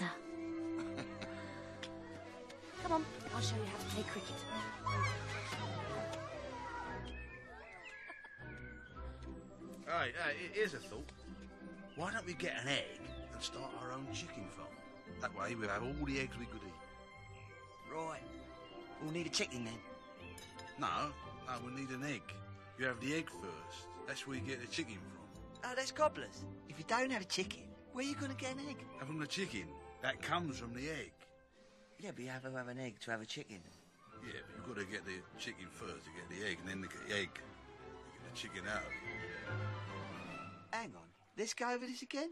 better. Come on, I'll show you how to play cricket. Hey, hey, here's a thought. Why don't we get an egg and start our own chicken farm? That way we'll have all the eggs we could eat. Right. We'll need a chicken then. No, no, we need an egg. You have the egg first. That's where you get the chicken from. Oh, that's cobblers. If you don't have a chicken, where are you going to get an egg? And from the chicken, that comes from the egg. Yeah, but you have to have an egg to have a chicken. Yeah, but you've got to get the chicken first to get the egg, and then the egg, to get the chicken out of it. Hang on. Let's go over this again.